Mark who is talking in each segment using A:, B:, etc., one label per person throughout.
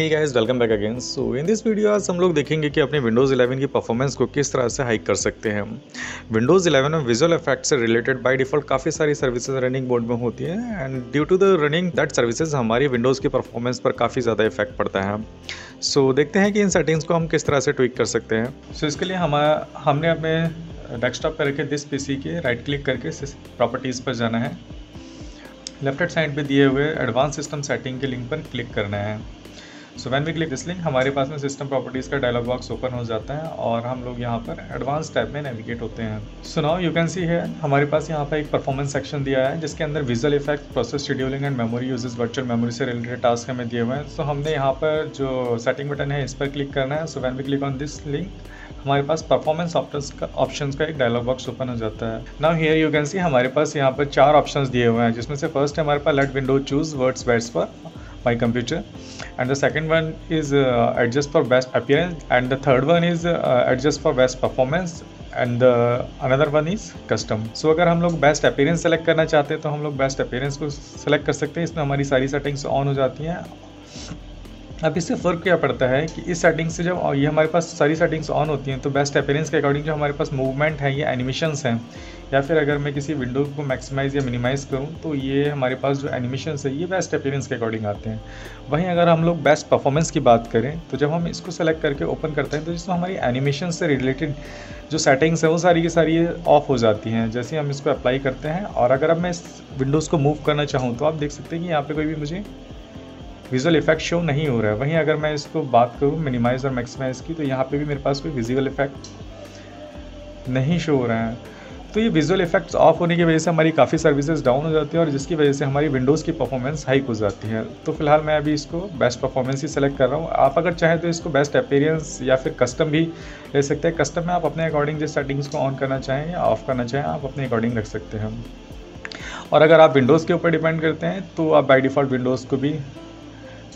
A: Hey guys welcome back again so in this video आज हम लोग देखेंगे कि अपने विंडोज़ 11 की परफॉर्मेंस को किस तरह से हाइक कर सकते हैं विंडोज़ 11 में विजुअल इफ़ेक्ट से रिलेटेड बाय डिफ़ॉल्ट काफ़ी सारी सर्विसेज़ रनिंग मोड में होती हैं and due to the running that services हमारी विंडोज़ की परफॉर्मेंस पर काफ़ी ज़्यादा इफ़ेक्ट पड़ता है। सो so, देखते हैं कि इन सेटिंग्स को हम किस तरह से ट्विक कर सकते हैं। सो so, इसके लिए हम हमने अपने डेस्कटॉप पर रखे दिस पीसी के राइट क्लिक करके प्रॉपर्टीज़ पर जाना है। लेफ़्ट साइड पे दिए हुए एडवांस सिस्टम सेटिंग के लिंक पर क्लिक करना है। So when we click this link हमारे पास में सिस्टम प्रॉपर्टीज़ का डायलॉग बॉक्स ओपन हो जाता है और हम लोग यहाँ पर एडवांस टैब में नेविगेट होते हैं। So now you can see है हमारे पास यहाँ पर एक परफॉर्मेंस सेक्शन दिया है जिसके अंदर visual effect process scheduling and memory usages virtual memory से रिलेटेड टास्क हमें दिए हुए हैं। सो so, हमने यहाँ पर जो सेटिंग बटन है इस पर क्लिक करना है। So when we click on this link हमारे पास परफॉर्मेंस ऑप्शंस का ऑप्शंस का एक डायलॉग बॉक्स ओपन हो जाता है। Now here you can see हमारे पास यहाँ पर चार ऑप्शंस दिए हुए हैं जिसमें से फ़र्स्ट है हमारे पास लेट विंडो चूज़ वर्ड्स बेट्स पर। My computer and the second one is uh, adjust for best appearance and the third one is uh, adjust for best performance and another one is custom so अगर हम लोग best appearance select करना चाहते हैं तो हम लोग best appearance को सेलेक्ट कर सकते हैं इसमें हमारी सारी सेटिंग्स ऑन हो जाती हैं अब इससे फ़र्क क्या पड़ता है कि इस सेटिंग से जब ये हमारे पास सारी सेटिंग्स ऑन होती हैं तो बेस्ट अपेरेंस के अकॉर्डिंग जो हमारे पास मूवमेंट है, ये एनिमेशंस हैं। या फिर अगर मैं किसी विंडो को मैक्सिमाइज़ या मिनिमाइज़ करूँ तो ये हमारे पास जो एनिमेशंस है, ये बेस्ट अपेरेंस के अकॉर्डिंग आते हैं। वहीं अगर हम लोग बेस्ट परफॉर्मेंस की बात करें तो जब हम इसको सेलेक्ट करके ओपन करते हैं तो जिसमें हमारी एनिमेशन से रिलेटेड जो सेटिंग्स हैं, वो सारी की सारी ऑफ़ हो जाती हैं। जैसे हम इसको अप्लाई करते हैं, और अगर अब मैं इस विंडोज़ को मूव करना चाहूँ तो आप देख सकते हैं कि यहाँ पर कोई भी मुझे विजुअल इफ़ेक्ट शो नहीं हो रहा है। वहीं अगर मैं इसको बात करूँ मिनिमाइज़ और मैक्सिमाइज़ की तो यहाँ पे भी मेरे पास कोई विजुअल इफ़ेक्ट नहीं शो हो रहा है। तो ये विजुअल इफेक्ट्स ऑफ़ होने की वजह से हमारी काफ़ी सर्विसेज़ डाउन हो जाती है और जिसकी वजह से हमारी विंडोज़ की परफॉर्मेंस हाइक हो जाती है। तो फ़िलहाल मैं अभी इसको बेस्ट परफॉर्मेंस ही सेलेक्ट कर रहा हूँ। आप अगर चाहें तो इसको बेस्ट अपेरियंस या फिर कस्टम भी ले सकते हैं। कस्टम में आप अपने अकॉर्डिंग जिस सेटिंग्स को ऑन करना चाहें या ऑफ़ करना चाहें, आप अपने अकॉर्डिंग रख सकते हैं। और अगर आप विंडोज़ के ऊपर डिपेंड करते हैं तो आप बाई डिफ़ॉल्ट विंडोज़ को भी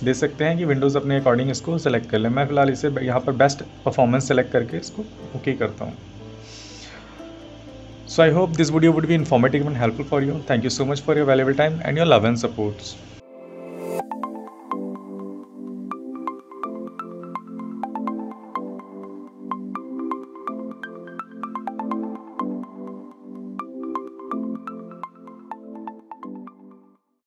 A: दे सकते हैं कि विंडोज़ अपने अकॉर्डिंग इसको सेलेक्ट कर लें। मैं फ़िलहाल इसे यहाँ पर बेस्ट परफॉर्मेंस सेलेक्ट करके इसको ओके okay करता हूँ। So I hope this video would be informative and helpful for you thank you so much for your valuable time and your love and supports